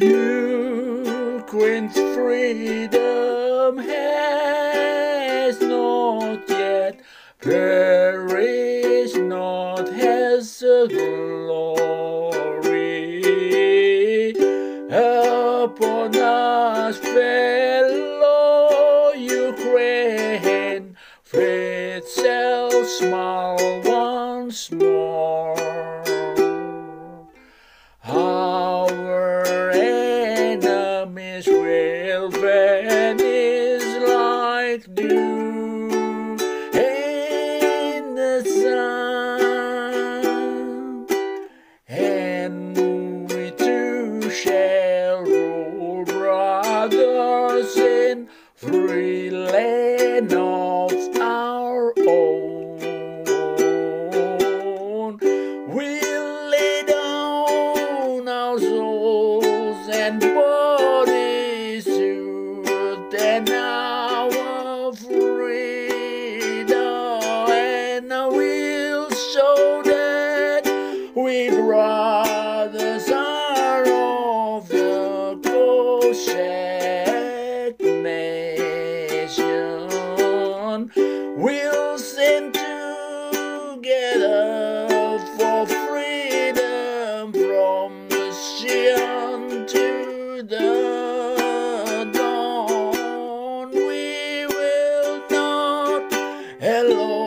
Ukraine's freedom has not yet perished, not has a glory upon us, fellow Ukraine. Faith shall smile once more. head is like dew in the sun, and we two shall rule, brothers in free land of our own. We'll lay down our souls and. We'll sing together for freedom from the San to the Don. We will not hello.